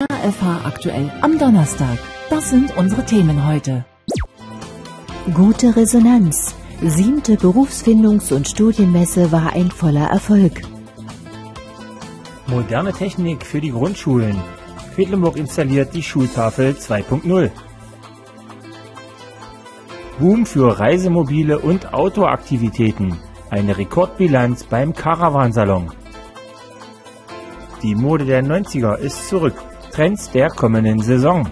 AFH aktuell am Donnerstag. Das sind unsere Themen heute. Gute Resonanz. Siebte Berufsfindungs- und Studienmesse war ein voller Erfolg. Moderne Technik für die Grundschulen. Quedlinburg installiert die Schultafel 2.0. Boom für Reisemobile und Outdoor-Aktivitäten. Eine Rekordbilanz beim Caravansalon. Die Mode der 90er ist zurück. Trends der kommenden Saison.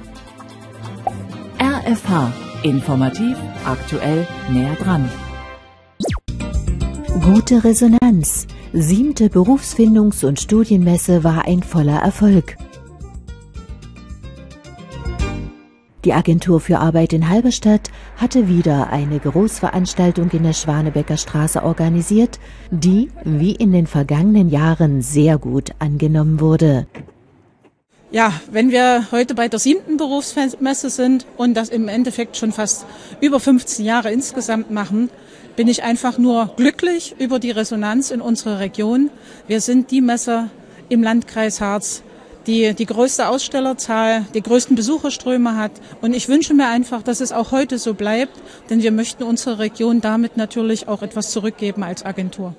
RFH. Informativ, aktuell, näher dran. Gute Resonanz. Siebte Berufsfindungs- und Studienmesse war ein voller Erfolg. Die Agentur für Arbeit in Halberstadt hatte wieder eine Großveranstaltung in der Schwanebecker Straße organisiert, die, wie in den vergangenen Jahren, sehr gut angenommen wurde. Ja, wenn wir heute bei der siebten Berufsmesse sind und das im Endeffekt schon fast über 15 Jahre insgesamt machen, bin ich einfach nur glücklich über die Resonanz in unserer Region. Wir sind die Messe im Landkreis Harz, die die größte Ausstellerzahl, die größten Besucherströme hat. Und ich wünsche mir einfach, dass es auch heute so bleibt, denn wir möchten unserer Region damit natürlich auch etwas zurückgeben als Agentur.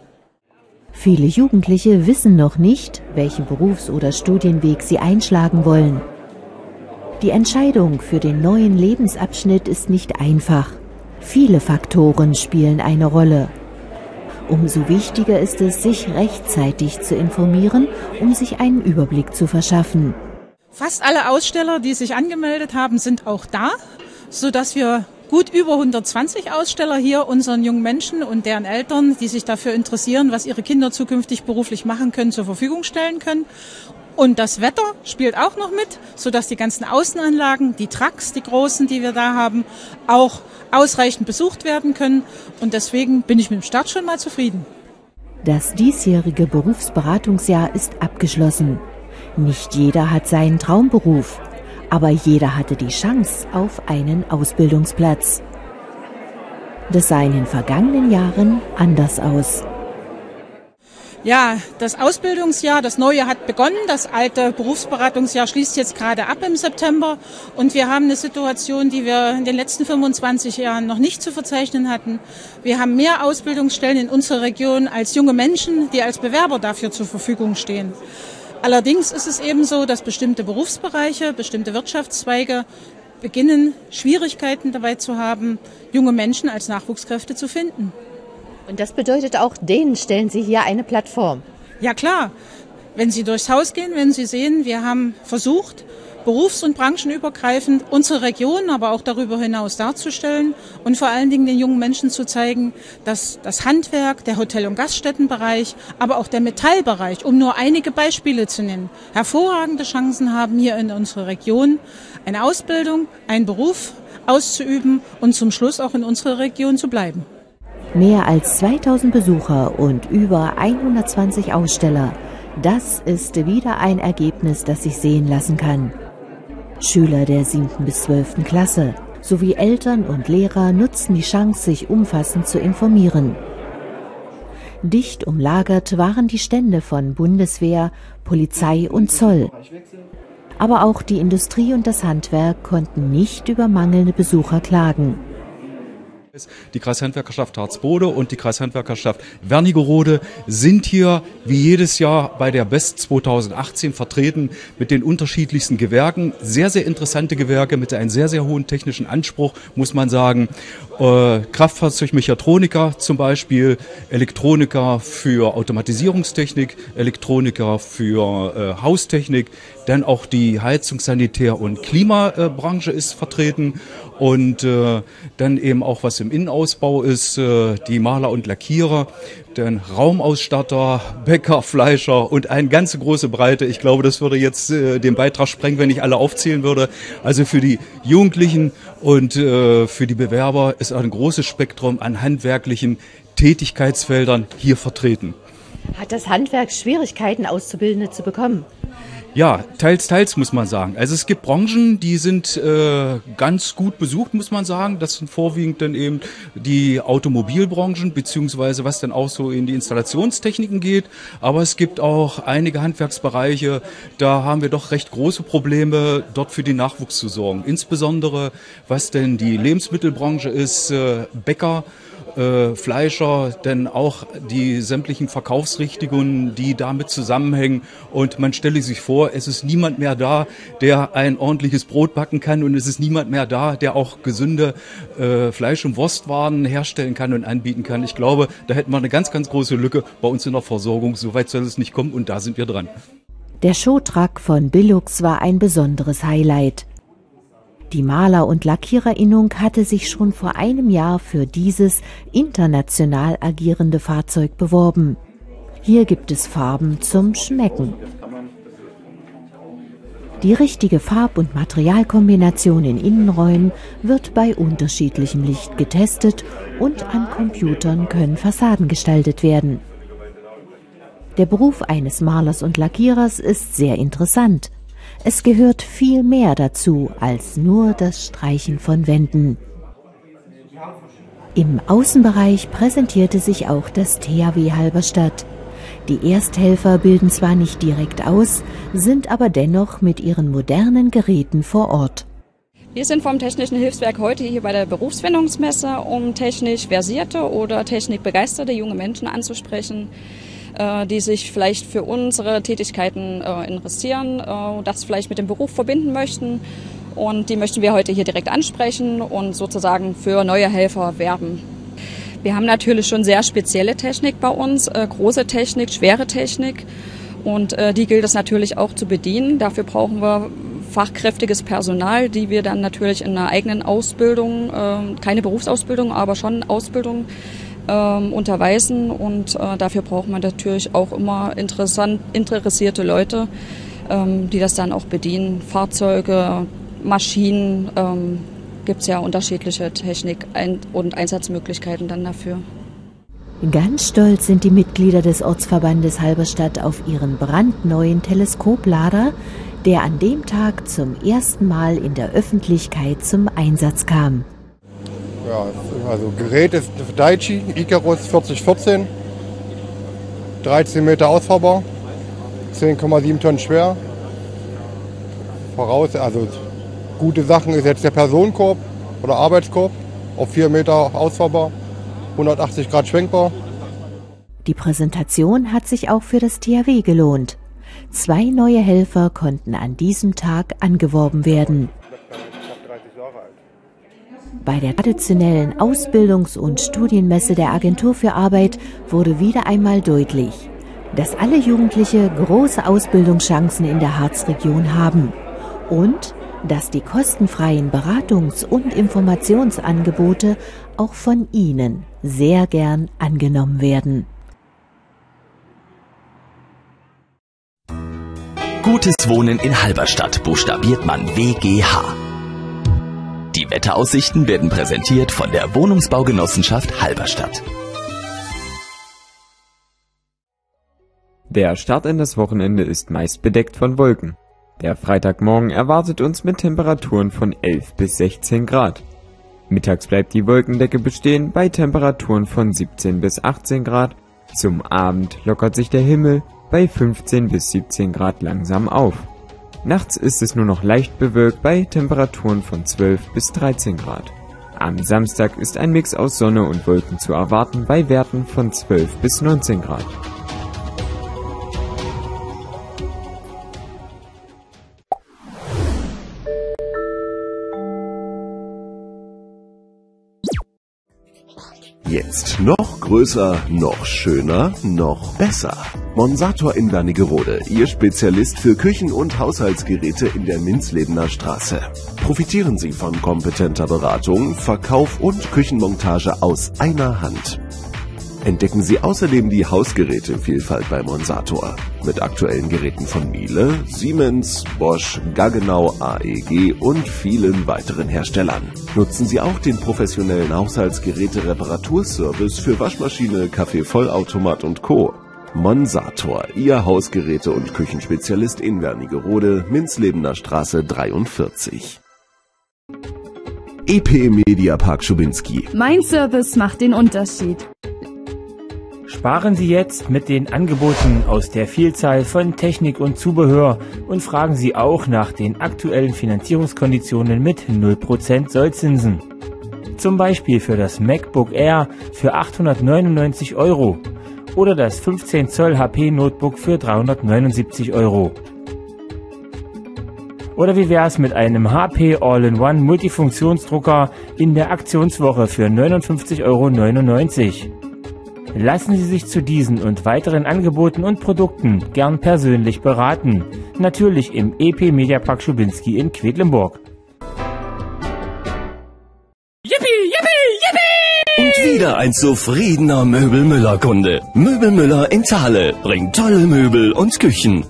Viele Jugendliche wissen noch nicht, welchen Berufs- oder Studienweg sie einschlagen wollen. Die Entscheidung für den neuen Lebensabschnitt ist nicht einfach. Viele Faktoren spielen eine Rolle. Umso wichtiger ist es, sich rechtzeitig zu informieren, um sich einen Überblick zu verschaffen. Fast alle Aussteller, die sich angemeldet haben, sind auch da, sodass wir gut über 120 Aussteller hier unseren jungen Menschen und deren Eltern, die sich dafür interessieren, was ihre Kinder zukünftig beruflich machen können, zur Verfügung stellen können. Und das Wetter spielt auch noch mit, sodass die ganzen Außenanlagen, die Trucks, die großen, die wir da haben, auch ausreichend besucht werden können. Und deswegen bin ich mit dem Start schon mal zufrieden. Das diesjährige Berufsberatungsjahr ist abgeschlossen. Nicht jeder hat seinen Traumberuf, aber jeder hatte die Chance auf einen Ausbildungsplatz. Das sah in den vergangenen Jahren anders aus. Ja, das Ausbildungsjahr, das neue hat begonnen. Das alte Berufsberatungsjahr schließt jetzt gerade ab im September. Und wir haben eine Situation, die wir in den letzten 25 Jahren noch nicht zu verzeichnen hatten. Wir haben mehr Ausbildungsstellen in unserer Region als junge Menschen, die als Bewerber dafür zur Verfügung stehen. Allerdings ist es eben so, dass bestimmte Berufsbereiche, bestimmte Wirtschaftszweige beginnen, Schwierigkeiten dabei zu haben, junge Menschen als Nachwuchskräfte zu finden. Und das bedeutet auch, denen stellen Sie hier eine Plattform. Ja klar, wenn Sie durchs Haus gehen, wenn Sie sehen, wir haben versucht, berufs- und branchenübergreifend unsere Region, aber auch darüber hinaus darzustellen und vor allen Dingen den jungen Menschen zu zeigen, dass das Handwerk, der Hotel- und Gaststättenbereich, aber auch der Metallbereich, um nur einige Beispiele zu nennen, hervorragende Chancen haben, hier in unserer Region eine Ausbildung, einen Beruf auszuüben und zum Schluss auch in unserer Region zu bleiben. Mehr als 2000 Besucher und über 120 Aussteller. Das ist wieder ein Ergebnis, das sich sehen lassen kann. Schüler der 7. bis 12. Klasse sowie Eltern und Lehrer nutzen die Chance, sich umfassend zu informieren. Dicht umlagert waren die Stände von Bundeswehr, Polizei und Zoll. Aber auch die Industrie und das Handwerk konnten nicht über mangelnde Besucher klagen. Die Kreishandwerkerschaft Harzbode und die Kreishandwerkerschaft Wernigerode sind hier wie jedes Jahr bei der Best 2018 vertreten mit den unterschiedlichsten Gewerken. Sehr, sehr interessante Gewerke mit einem sehr, sehr hohen technischen Anspruch, muss man sagen. Äh, Kraftfahrzeugmechatroniker zum Beispiel, Elektroniker für Automatisierungstechnik, Elektroniker für äh, Haustechnik, dann auch die Heizung, Sanitär und Klimabranche ist vertreten und äh, dann eben auch was im Innenausbau ist, äh, die Maler und Lackierer, dann Raumausstatter, Bäcker, Fleischer und eine ganze große Breite. Ich glaube, das würde jetzt äh, den Beitrag sprengen, wenn ich alle aufzählen würde. Also für die Jugendlichen und äh, für die Bewerber ist ein großes Spektrum an handwerklichen Tätigkeitsfeldern hier vertreten. Hat das Handwerk Schwierigkeiten, Auszubildende zu bekommen? Ja, teils, teils muss man sagen. Also es gibt Branchen, die sind äh, ganz gut besucht, muss man sagen. Das sind vorwiegend dann eben die Automobilbranchen, beziehungsweise was dann auch so in die Installationstechniken geht. Aber es gibt auch einige Handwerksbereiche, da haben wir doch recht große Probleme, dort für den Nachwuchs zu sorgen. Insbesondere was denn die Lebensmittelbranche ist, äh, Bäcker äh, Fleischer, denn auch die sämtlichen Verkaufsrichtungen, die damit zusammenhängen. Und man stelle sich vor, es ist niemand mehr da, der ein ordentliches Brot backen kann und es ist niemand mehr da, der auch gesunde äh, Fleisch- und Wurstwaren herstellen kann und anbieten kann. Ich glaube, da hätten wir eine ganz, ganz große Lücke bei uns in der Versorgung. Soweit soll es nicht kommen und da sind wir dran. Der Showtruck von Billux war ein besonderes Highlight. Die Maler- und Lackiererinnung hatte sich schon vor einem Jahr für dieses international agierende Fahrzeug beworben. Hier gibt es Farben zum Schmecken. Die richtige Farb- und Materialkombination in Innenräumen wird bei unterschiedlichem Licht getestet und an Computern können Fassaden gestaltet werden. Der Beruf eines Malers und Lackierers ist sehr interessant. Es gehört viel mehr dazu als nur das Streichen von Wänden. Im Außenbereich präsentierte sich auch das THW Halberstadt. Die Ersthelfer bilden zwar nicht direkt aus, sind aber dennoch mit ihren modernen Geräten vor Ort. Wir sind vom Technischen Hilfswerk heute hier bei der Berufsfindungsmesse, um technisch versierte oder technikbegeisterte junge Menschen anzusprechen, die sich vielleicht für unsere Tätigkeiten äh, interessieren, äh, das vielleicht mit dem Beruf verbinden möchten. Und die möchten wir heute hier direkt ansprechen und sozusagen für neue Helfer werben. Wir haben natürlich schon sehr spezielle Technik bei uns, große Technik, schwere Technik. Und die gilt es natürlich auch zu bedienen. Dafür brauchen wir fachkräftiges Personal, die wir dann natürlich in einer eigenen Ausbildung, keine Berufsausbildung, aber schon Ausbildung ähm, unterweisen und äh, dafür braucht man natürlich auch immer interessant, interessierte Leute, ähm, die das dann auch bedienen. Fahrzeuge, Maschinen, ähm, gibt es ja unterschiedliche Technik und Einsatzmöglichkeiten dann dafür. Ganz stolz sind die Mitglieder des Ortsverbandes Halberstadt auf ihren brandneuen Teleskoplader, der an dem Tag zum ersten Mal in der Öffentlichkeit zum Einsatz kam. Ja, also Gerät ist Daichi Icarus 4014, 13 Meter ausfahrbar, 10,7 Tonnen schwer. Voraus, also gute Sachen ist jetzt der Personenkorb oder Arbeitskorb auf 4 Meter ausfahrbar, 180 Grad schwenkbar. Die Präsentation hat sich auch für das THW gelohnt. Zwei neue Helfer konnten an diesem Tag angeworben werden. Bei der traditionellen Ausbildungs- und Studienmesse der Agentur für Arbeit wurde wieder einmal deutlich, dass alle Jugendliche große Ausbildungschancen in der Harzregion haben und dass die kostenfreien Beratungs- und Informationsangebote auch von ihnen sehr gern angenommen werden. Gutes Wohnen in Halberstadt buchstabiert man WGH. Wetteraussichten werden präsentiert von der Wohnungsbaugenossenschaft Halberstadt. Der Start in das Wochenende ist meist bedeckt von Wolken. Der Freitagmorgen erwartet uns mit Temperaturen von 11 bis 16 Grad. Mittags bleibt die Wolkendecke bestehen bei Temperaturen von 17 bis 18 Grad. Zum Abend lockert sich der Himmel bei 15 bis 17 Grad langsam auf. Nachts ist es nur noch leicht bewölkt bei Temperaturen von 12 bis 13 Grad. Am Samstag ist ein Mix aus Sonne und Wolken zu erwarten bei Werten von 12 bis 19 Grad. Jetzt noch größer, noch schöner, noch besser. Monsator in Wernigerode, Ihr Spezialist für Küchen- und Haushaltsgeräte in der Minzlebener Straße. Profitieren Sie von kompetenter Beratung, Verkauf und Küchenmontage aus einer Hand. Entdecken Sie außerdem die Hausgerätevielfalt bei Monsator. Mit aktuellen Geräten von Miele, Siemens, Bosch, Gaggenau, AEG und vielen weiteren Herstellern. Nutzen Sie auch den professionellen Haushaltsgeräte-Reparaturservice für Waschmaschine, Kaffeevollautomat und Co. Monsator, Ihr Hausgeräte- und Küchenspezialist in Wernigerode, Minzlebener Straße 43. EP Mediapark Schubinski. Mein Service macht den Unterschied. Sparen Sie jetzt mit den Angeboten aus der Vielzahl von Technik und Zubehör und fragen Sie auch nach den aktuellen Finanzierungskonditionen mit 0% Sollzinsen. Zum Beispiel für das MacBook Air für 899 Euro oder das 15 Zoll HP Notebook für 379 Euro. Oder wie wär's mit einem HP All-in-One Multifunktionsdrucker in der Aktionswoche für 59,99 Euro? Lassen Sie sich zu diesen und weiteren Angeboten und Produkten gern persönlich beraten. Natürlich im EP Mediapark Schubinski in Quedlinburg. Yippie, yippie, yippie! Und wieder ein zufriedener Möbelmüller-Kunde. Möbelmüller in Thale bringt tolle Möbel und Küchen.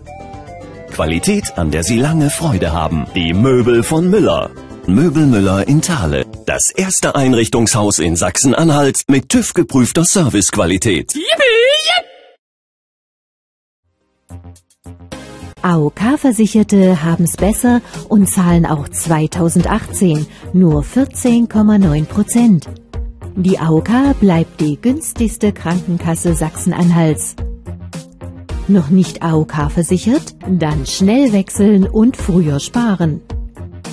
Qualität, an der Sie lange Freude haben. Die Möbel von Müller. Möbel Müller in Thale. Das erste Einrichtungshaus in Sachsen-Anhalt mit TÜV geprüfter Servicequalität. AOK-Versicherte haben's besser und zahlen auch 2018 nur 14,9 Prozent. Die AOK bleibt die günstigste Krankenkasse Sachsen-Anhalts. Noch nicht AOK versichert? Dann schnell wechseln und früher sparen.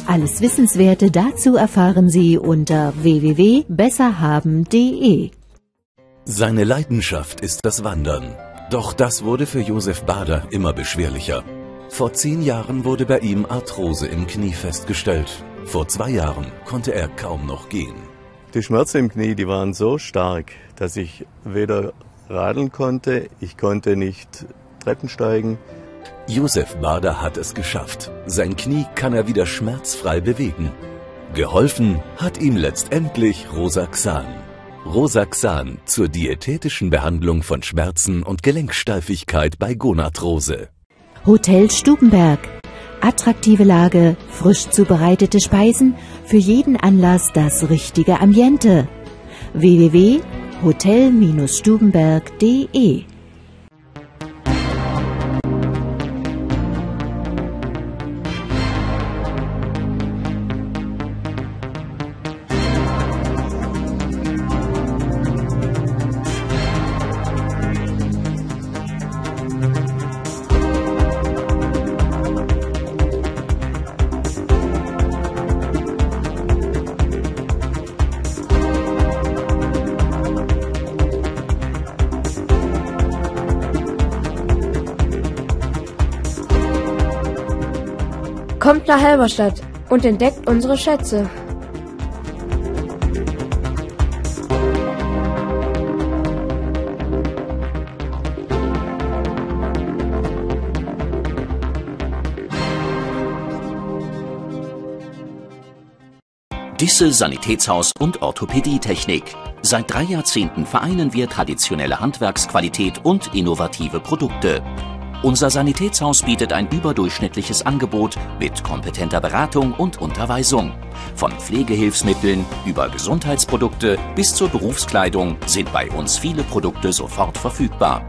Alles Wissenswerte dazu erfahren Sie unter www.besserhaben.de. Seine Leidenschaft ist das Wandern. Doch das wurde für Josef Bader immer beschwerlicher. Vor zehn Jahren wurde bei ihm Arthrose im Knie festgestellt. Vor zwei Jahren konnte er kaum noch gehen. Die Schmerzen im Knie, die waren so stark, dass ich weder radeln konnte, ich konnte nicht Treppen steigen. Josef Bader hat es geschafft. Sein Knie kann er wieder schmerzfrei bewegen. Geholfen hat ihm letztendlich Rosaxan. Rosaxan zur diätetischen Behandlung von Schmerzen und Gelenksteifigkeit bei Gonarthrose. Hotel Stubenberg. Attraktive Lage, frisch zubereitete Speisen, für jeden Anlass das richtige Ambiente. www.hotel-stubenberg.de Halberstadt und entdeckt unsere Schätze. Disse Sanitätshaus und Orthopädietechnik. Seit drei Jahrzehnten vereinen wir traditionelle Handwerksqualität und innovative Produkte. Unser Sanitätshaus bietet ein überdurchschnittliches Angebot mit kompetenter Beratung und Unterweisung. Von Pflegehilfsmitteln über Gesundheitsprodukte bis zur Berufskleidung sind bei uns viele Produkte sofort verfügbar.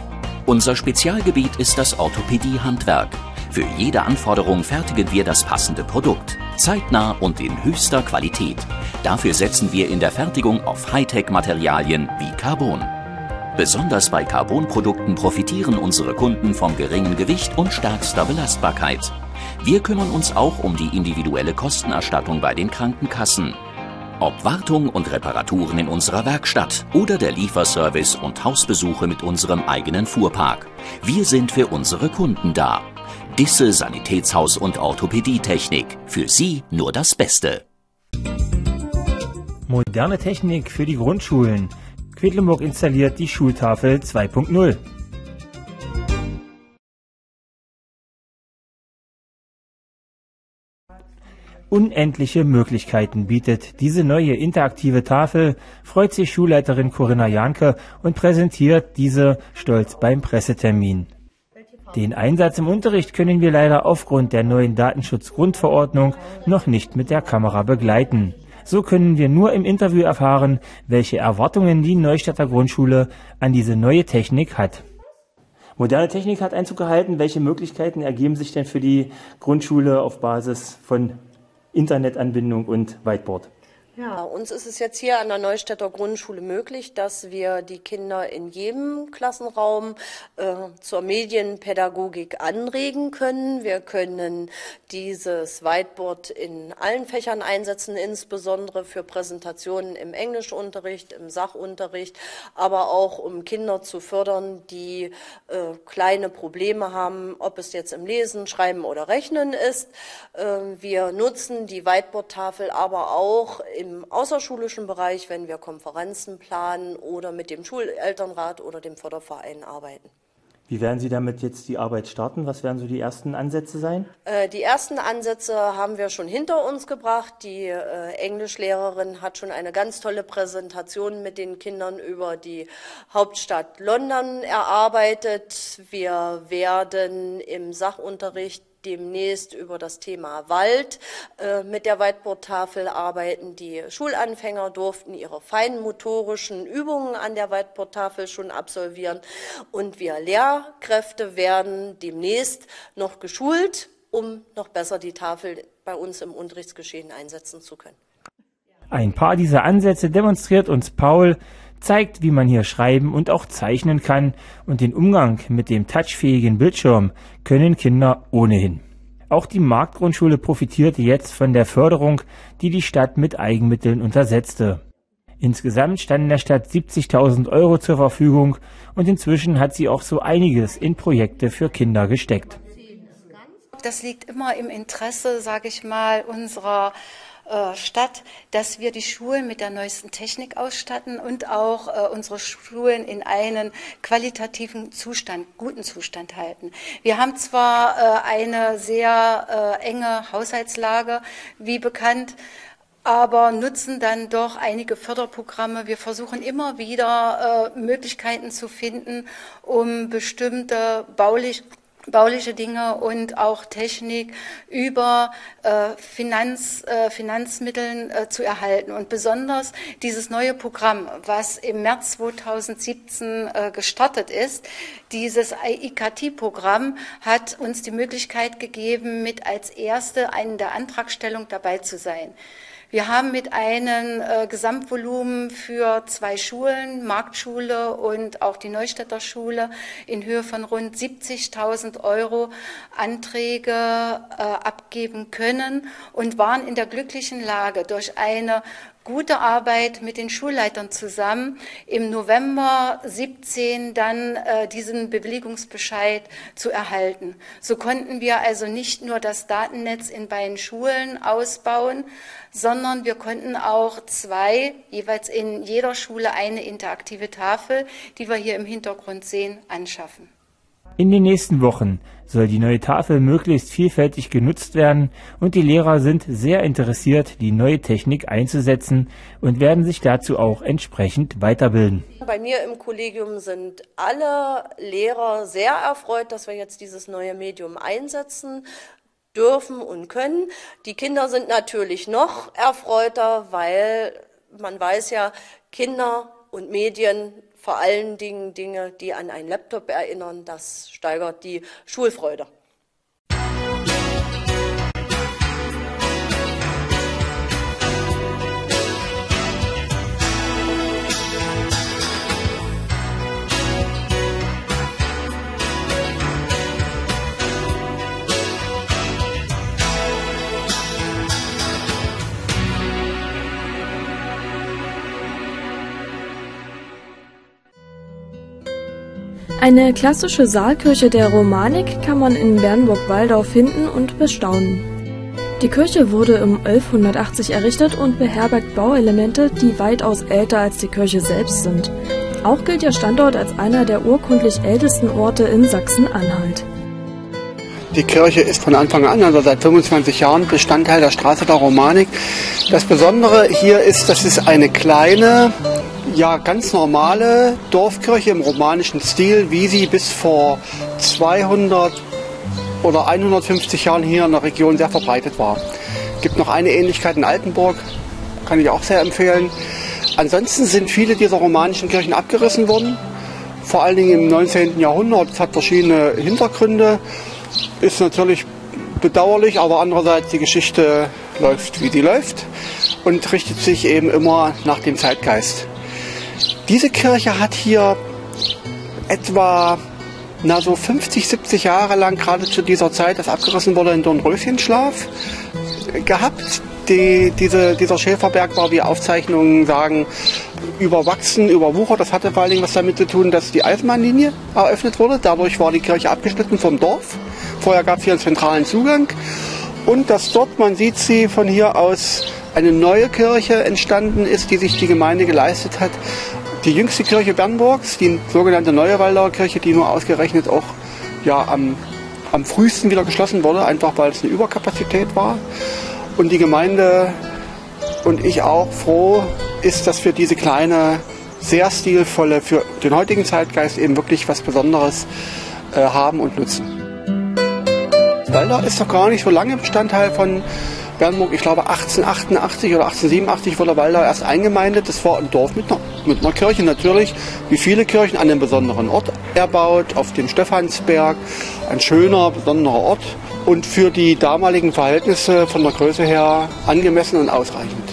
Unser Spezialgebiet ist das Orthopädie-Handwerk. Für jede Anforderung fertigen wir das passende Produkt. Zeitnah und in höchster Qualität. Dafür setzen wir in der Fertigung auf Hightech-Materialien wie Carbon. Besonders bei Carbonprodukten profitieren unsere Kunden vom geringen Gewicht und stärkster Belastbarkeit. Wir kümmern uns auch um die individuelle Kostenerstattung bei den Krankenkassen. Ob Wartung und Reparaturen in unserer Werkstatt oder der Lieferservice und Hausbesuche mit unserem eigenen Fuhrpark. Wir sind für unsere Kunden da. Disse Sanitätshaus und Orthopädietechnik. Für Sie nur das Beste. Moderne Technik für die Grundschulen. Quedlinburg installiert die Schultafel 2.0. Unendliche Möglichkeiten bietet diese neue interaktive Tafel, freut sich Schulleiterin Corinna Janke und präsentiert diese stolz beim Pressetermin. Den Einsatz im Unterricht können wir leider aufgrund der neuen Datenschutzgrundverordnung noch nicht mit der Kamera begleiten. So können wir nur im Interview erfahren, welche Erwartungen die Neustädter Grundschule an diese neue Technik hat. Moderne Technik hat Einzug gehalten. Welche Möglichkeiten ergeben sich denn für die Grundschule auf Basis von Internetanbindung und Whiteboard? Ja, uns ist es jetzt hier an der Neustädter Grundschule möglich, dass wir die Kinder in jedem Klassenraum äh, zur Medienpädagogik anregen können. Wir können dieses Whiteboard in allen Fächern einsetzen, insbesondere für Präsentationen im Englischunterricht, im Sachunterricht, aber auch um Kinder zu fördern, die äh, kleine Probleme haben, ob es jetzt im Lesen, Schreiben oder Rechnen ist. Äh, wir nutzen die Whiteboard-Tafel aber auch im außerschulischen Bereich, wenn wir Konferenzen planen oder mit dem Schulelternrat oder dem Förderverein arbeiten. Wie werden Sie damit jetzt die Arbeit starten? Was werden so die ersten Ansätze sein? Äh, die ersten Ansätze haben wir schon hinter uns gebracht. Die äh, Englischlehrerin hat schon eine ganz tolle Präsentation mit den Kindern über die Hauptstadt London erarbeitet. Wir werden im Sachunterricht demnächst über das Thema Wald äh, mit der Whiteboard-Tafel arbeiten. Die Schulanfänger durften ihre feinmotorischen Übungen an der Whiteboard-Tafel schon absolvieren. Und wir Lehrkräfte werden demnächst noch geschult, um noch besser die Tafel bei uns im Unterrichtsgeschehen einsetzen zu können. Ein paar dieser Ansätze demonstriert uns Paul, zeigt, wie man hier schreiben und auch zeichnen kann und den Umgang mit dem touchfähigen Bildschirm können Kinder ohnehin. Auch die Marktgrundschule profitierte jetzt von der Förderung, die die Stadt mit Eigenmitteln untersetzte. Insgesamt standen der Stadt 70.000 Euro zur Verfügung und inzwischen hat sie auch so einiges in Projekte für Kinder gesteckt. Das liegt immer im Interesse, sage ich mal, unserer äh, statt, dass wir die Schulen mit der neuesten Technik ausstatten und auch äh, unsere Schulen in einen qualitativen Zustand, guten Zustand halten. Wir haben zwar äh, eine sehr äh, enge Haushaltslage, wie bekannt, aber nutzen dann doch einige Förderprogramme. Wir versuchen immer wieder äh, Möglichkeiten zu finden, um bestimmte baulich bauliche Dinge und auch Technik über äh, Finanz, äh, Finanzmitteln äh, zu erhalten. Und besonders dieses neue Programm, was im März 2017 äh, gestartet ist, dieses IKT-Programm hat uns die Möglichkeit gegeben, mit als erste in der Antragstellung dabei zu sein. Wir haben mit einem äh, Gesamtvolumen für zwei Schulen, Marktschule und auch die Neustädter Schule, in Höhe von rund 70.000 Euro Anträge äh, abgeben können und waren in der glücklichen Lage, durch eine gute Arbeit mit den Schulleitern zusammen im November 17 dann äh, diesen Bewilligungsbescheid zu erhalten. So konnten wir also nicht nur das Datennetz in beiden Schulen ausbauen, sondern wir konnten auch zwei, jeweils in jeder Schule eine interaktive Tafel, die wir hier im Hintergrund sehen, anschaffen. In den nächsten Wochen soll die neue Tafel möglichst vielfältig genutzt werden und die Lehrer sind sehr interessiert, die neue Technik einzusetzen und werden sich dazu auch entsprechend weiterbilden. Bei mir im Kollegium sind alle Lehrer sehr erfreut, dass wir jetzt dieses neue Medium einsetzen dürfen und können. Die Kinder sind natürlich noch erfreuter, weil man weiß ja, Kinder und Medien vor allen Dingen Dinge, die an einen Laptop erinnern. Das steigert die Schulfreude. Eine klassische Saalkirche der Romanik kann man in Bernburg-Walldau finden und bestaunen. Die Kirche wurde um 1180 errichtet und beherbergt Bauelemente, die weitaus älter als die Kirche selbst sind. Auch gilt ihr Standort als einer der urkundlich ältesten Orte in Sachsen-Anhalt. Die Kirche ist von Anfang an, also seit 25 Jahren, Bestandteil der Straße der Romanik. Das Besondere hier ist, dass es eine kleine, ja ganz normale Dorfkirche im romanischen Stil, wie sie bis vor 200 oder 150 Jahren hier in der Region sehr verbreitet war. Es gibt noch eine Ähnlichkeit in Altenburg, kann ich auch sehr empfehlen. Ansonsten sind viele dieser romanischen Kirchen abgerissen worden vor allen Dingen im 19. Jahrhundert. Es hat verschiedene Hintergründe, ist natürlich bedauerlich, aber andererseits die Geschichte läuft, wie sie läuft und richtet sich eben immer nach dem Zeitgeist. Diese Kirche hat hier etwa na, so 50, 70 Jahre lang, gerade zu dieser Zeit, das abgerissen wurde, in Dornröschenschlaf gehabt. Die, diese, dieser Schäferbergbau, wie Aufzeichnungen sagen, überwachsen, überwuchert. Das hatte vor allen Dingen was damit zu tun, dass die Eisenbahnlinie eröffnet wurde. Dadurch war die Kirche abgeschnitten vom Dorf. Vorher gab es hier einen zentralen Zugang. Und dass dort, man sieht sie von hier aus, eine neue Kirche entstanden ist, die sich die Gemeinde geleistet hat. Die jüngste Kirche Bernburgs, die sogenannte Neue Waldauer Kirche, die nur ausgerechnet auch ja, am, am frühesten wieder geschlossen wurde, einfach weil es eine Überkapazität war. Und die Gemeinde und ich auch froh ist, dass wir diese kleine, sehr stilvolle, für den heutigen Zeitgeist eben wirklich was Besonderes äh, haben und nutzen. Waldau ist doch gar nicht so lange Bestandteil von Bernburg. Ich glaube 1888 oder 1887 wurde Waldau erst eingemeindet. Das war ein Dorf mit einer, mit einer Kirche natürlich, wie viele Kirchen, an einem besonderen Ort erbaut, auf dem Stephansberg. Ein schöner, besonderer Ort und für die damaligen Verhältnisse von der Größe her angemessen und ausreichend.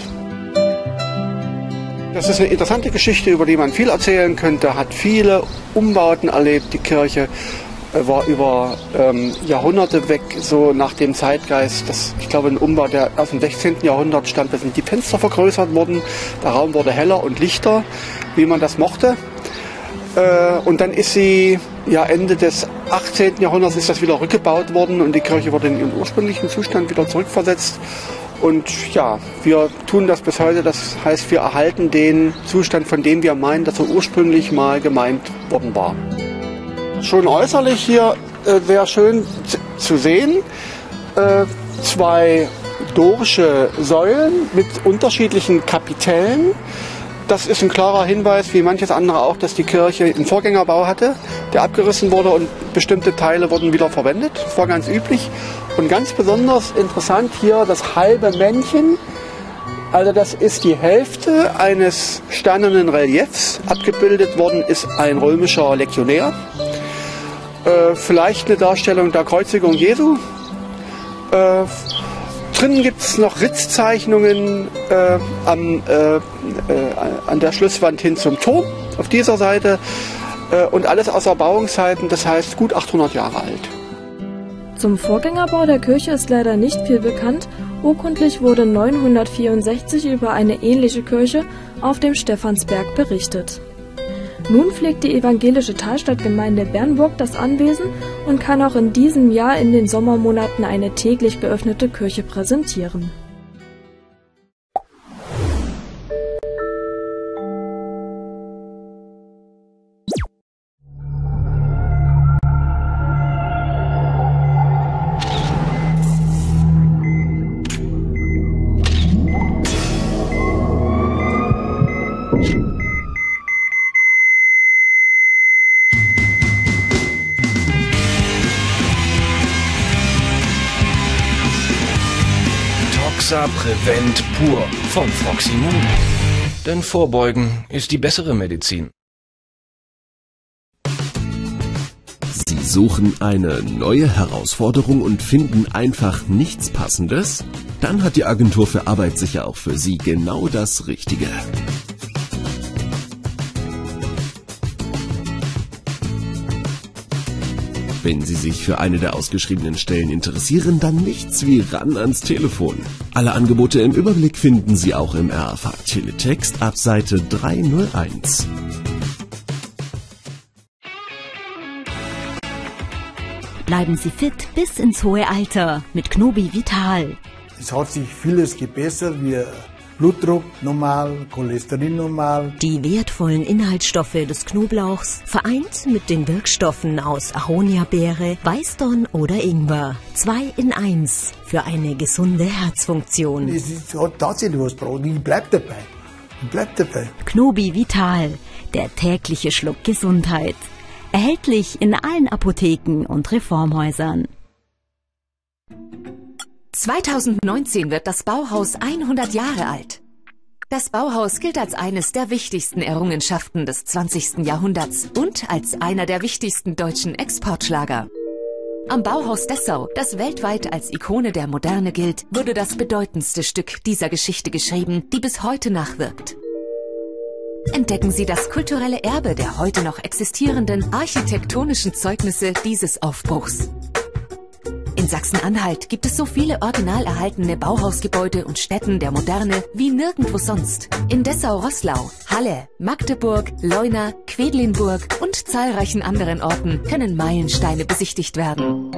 Das ist eine interessante Geschichte, über die man viel erzählen könnte, hat viele Umbauten erlebt, die Kirche war über ähm, Jahrhunderte weg, so nach dem Zeitgeist. Das, ich glaube, ein Umbau, der aus dem 16. Jahrhundert stammt, da sind die Fenster vergrößert worden, der Raum wurde heller und lichter, wie man das mochte. Äh, und dann ist sie, ja, Ende des 18. Jahrhunderts ist das wieder rückgebaut worden und die Kirche wurde in ihren ursprünglichen Zustand wieder zurückversetzt. Und ja, wir tun das bis heute. Das heißt, wir erhalten den Zustand, von dem wir meinen, dass er ursprünglich mal gemeint worden war. Schon äußerlich hier äh, sehr schön zu sehen. Äh, zwei dorische Säulen mit unterschiedlichen Kapitellen. Das ist ein klarer Hinweis, wie manches andere auch, dass die Kirche einen Vorgängerbau hatte, der abgerissen wurde und bestimmte Teile wurden wieder verwendet. Das war ganz üblich. Und ganz besonders interessant hier das halbe Männchen. Also das ist die Hälfte eines steinernen Reliefs. Abgebildet worden ist ein römischer Legionär. Äh, vielleicht eine Darstellung der Kreuzigung Jesu. Äh, drinnen gibt es noch Ritzzeichnungen äh, am, äh, äh, an der Schlusswand hin zum Turm auf dieser Seite und alles aus Erbauungszeiten, das heißt gut 800 Jahre alt. Zum Vorgängerbau der Kirche ist leider nicht viel bekannt. Urkundlich wurde 964 über eine ähnliche Kirche auf dem Stephansberg berichtet. Nun pflegt die evangelische Talstadtgemeinde Bernburg das Anwesen und kann auch in diesem Jahr in den Sommermonaten eine täglich geöffnete Kirche präsentieren. Prevent Pur von Froximum. Denn Vorbeugen ist die bessere Medizin. Sie suchen eine neue Herausforderung und finden einfach nichts Passendes? Dann hat die Agentur für Arbeit sicher auch für Sie genau das Richtige. Wenn Sie sich für eine der ausgeschriebenen Stellen interessieren, dann nichts wie ran ans Telefon. Alle Angebote im Überblick finden Sie auch im RAV Teletext ab Seite 301. Bleiben Sie fit bis ins hohe Alter mit Knobi Vital. Es hat sich vieles gebessert. Wir Blutdruck normal, Cholesterin normal. Die wertvollen Inhaltsstoffe des Knoblauchs vereint mit den Wirkstoffen aus Ahornjabeere, Weißdorn oder Ingwer. Zwei in eins für eine gesunde Herzfunktion. Es ist, hat tatsächlich was braucht. Ich bleib dabei. Ich bleib dabei. Knobi Vital, der tägliche Schluck Gesundheit. Erhältlich in allen Apotheken und Reformhäusern. 2019 wird das Bauhaus 100 Jahre alt. Das Bauhaus gilt als eines der wichtigsten Errungenschaften des 20. Jahrhunderts und als einer der wichtigsten deutschen Exportschlager. Am Bauhaus Dessau, das weltweit als Ikone der Moderne gilt, wurde das bedeutendste Stück dieser Geschichte geschrieben, die bis heute nachwirkt. Entdecken Sie das kulturelle Erbe der heute noch existierenden architektonischen Zeugnisse dieses Aufbruchs. In Sachsen-Anhalt gibt es so viele original erhaltene Bauhausgebäude und Städten der Moderne wie nirgendwo sonst. In Dessau-Rosslau, Halle, Magdeburg, Leuna, Quedlinburg und zahlreichen anderen Orten können Meilensteine besichtigt werden.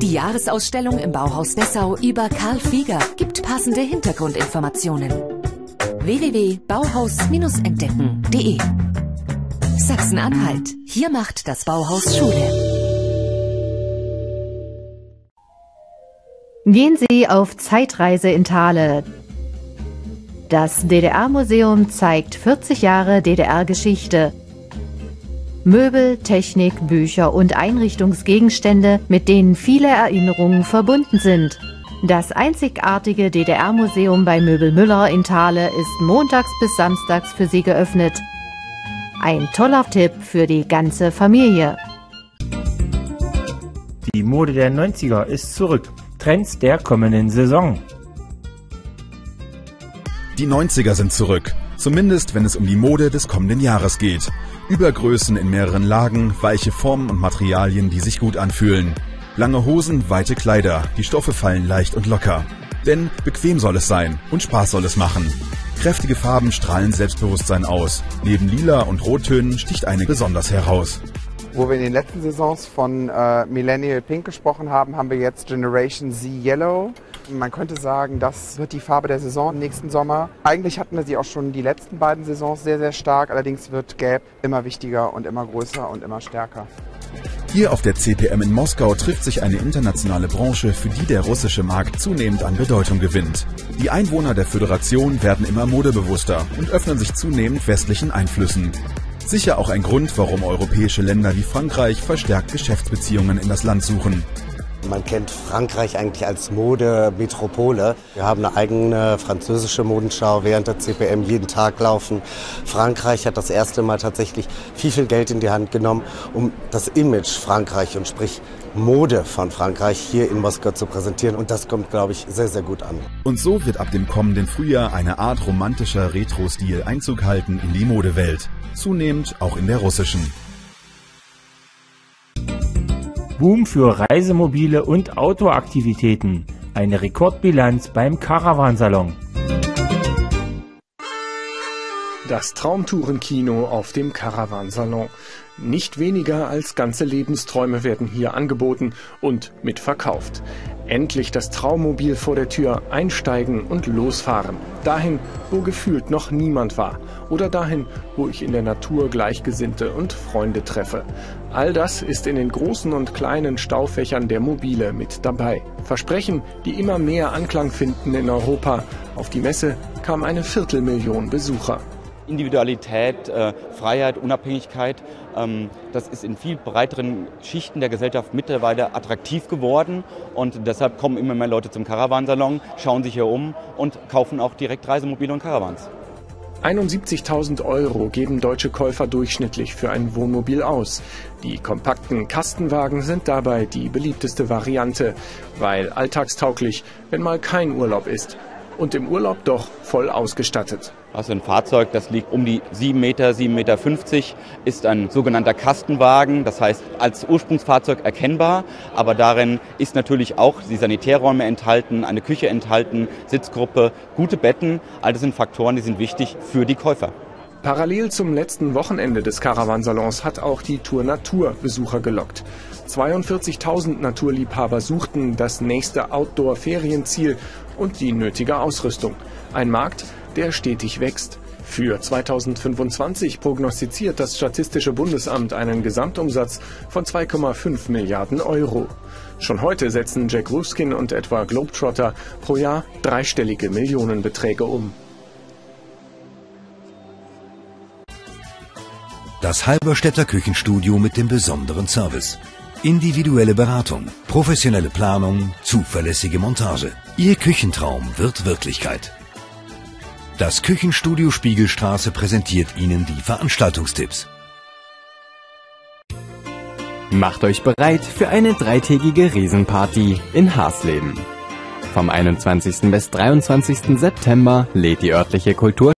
Die Jahresausstellung im Bauhaus Dessau über Karl Fieger gibt passende Hintergrundinformationen. www.bauhaus-entdecken.de Sachsen-Anhalt. Hier macht das Bauhaus Schule. Gehen Sie auf Zeitreise in Thale. Das DDR-Museum zeigt 40 Jahre DDR-Geschichte. Möbel, Technik, Bücher und Einrichtungsgegenstände, mit denen viele Erinnerungen verbunden sind. Das einzigartige DDR-Museum bei Möbel Müller in Thale ist montags bis samstags für Sie geöffnet. Ein toller Tipp für die ganze Familie. Die Mode der 90er ist zurück. Trends der kommenden Saison. Die 90er sind zurück. Zumindest wenn es um die Mode des kommenden Jahres geht. Übergrößen in mehreren Lagen, weiche Formen und Materialien, die sich gut anfühlen. Lange Hosen, weite Kleider, die Stoffe fallen leicht und locker. Denn bequem soll es sein und Spaß soll es machen. Kräftige Farben strahlen Selbstbewusstsein aus. Neben lila und Rottönen sticht eine besonders heraus. Wo wir in den letzten Saisons von äh, Millennial Pink gesprochen haben, haben wir jetzt Generation Z Yellow. Man könnte sagen, das wird die Farbe der Saison nächsten Sommer. Eigentlich hatten wir sie auch schon die letzten beiden Saisons sehr, sehr stark. Allerdings wird Gelb immer wichtiger und immer größer und immer stärker. Hier auf der CPM in Moskau trifft sich eine internationale Branche, für die der russische Markt zunehmend an Bedeutung gewinnt. Die Einwohner der Föderation werden immer modebewusster und öffnen sich zunehmend westlichen Einflüssen. Sicher auch ein Grund, warum europäische Länder wie Frankreich verstärkt Geschäftsbeziehungen in das Land suchen. Man kennt Frankreich eigentlich als Modemetropole. Wir haben eine eigene französische Modenschau während der CPM jeden Tag laufen. Frankreich hat das erste Mal tatsächlich viel, viel Geld in die Hand genommen, um das Image Frankreich und sprich Mode von Frankreich hier in Moskau zu präsentieren. Und das kommt, glaube ich, sehr, sehr gut an. Und so wird ab dem kommenden Frühjahr eine Art romantischer Retro-Stil Einzug halten in die Modewelt. Zunehmend auch in der russischen. Boom für Reisemobile und Outdoor-Aktivitäten. Eine Rekordbilanz beim Caravansalon. Das Traumtourenkino auf dem Caravansalon. Nicht weniger als ganze Lebensträume werden hier angeboten und mitverkauft. Endlich das Traummobil vor der Tür, einsteigen und losfahren. Dahin, wo gefühlt noch niemand war. Oder dahin, wo ich in der Natur Gleichgesinnte und Freunde treffe. All das ist in den großen und kleinen Staufächern der Mobile mit dabei. Versprechen, die immer mehr Anklang finden in Europa. Auf die Messe kam eine Viertelmillion Besucher. Individualität, äh, Freiheit, Unabhängigkeit, ähm, das ist in viel breiteren Schichten der Gesellschaft mittlerweile attraktiv geworden und deshalb kommen immer mehr Leute zum Caravansalon, schauen sich hier um und kaufen auch direkt Reisemobile und Caravans. 71.000 Euro geben deutsche Käufer durchschnittlich für ein Wohnmobil aus. Die kompakten Kastenwagen sind dabei die beliebteste Variante, weil alltagstauglich, wenn mal kein Urlaub ist und im Urlaub doch voll ausgestattet. Also ein Fahrzeug, das liegt um die 7 Meter, 7,50 Meter, ist ein sogenannter Kastenwagen, das heißt als Ursprungsfahrzeug erkennbar, aber darin ist natürlich auch die Sanitärräume enthalten, eine Küche enthalten, Sitzgruppe, gute Betten, all das sind Faktoren, die sind wichtig für die Käufer. Parallel zum letzten Wochenende des Caravansalons hat auch die Tour Natur Besucher gelockt. 42.000 Naturliebhaber suchten das nächste Outdoor-Ferienziel und die nötige Ausrüstung. Ein Markt, der stetig wächst. Für 2025 prognostiziert das Statistische Bundesamt einen Gesamtumsatz von 2,5 Milliarden Euro. Schon heute setzen Jack Ruskin und etwa Globetrotter pro Jahr dreistellige Millionenbeträge um. Das Halberstädter Küchenstudio mit dem besonderen Service. Individuelle Beratung, professionelle Planung, zuverlässige Montage. Ihr Küchentraum wird Wirklichkeit. Das Küchenstudio Spiegelstraße präsentiert Ihnen die Veranstaltungstipps. Macht euch bereit für eine dreitägige Riesenparty in Hasleben. Vom 21. bis 23. September lädt die örtliche Kultur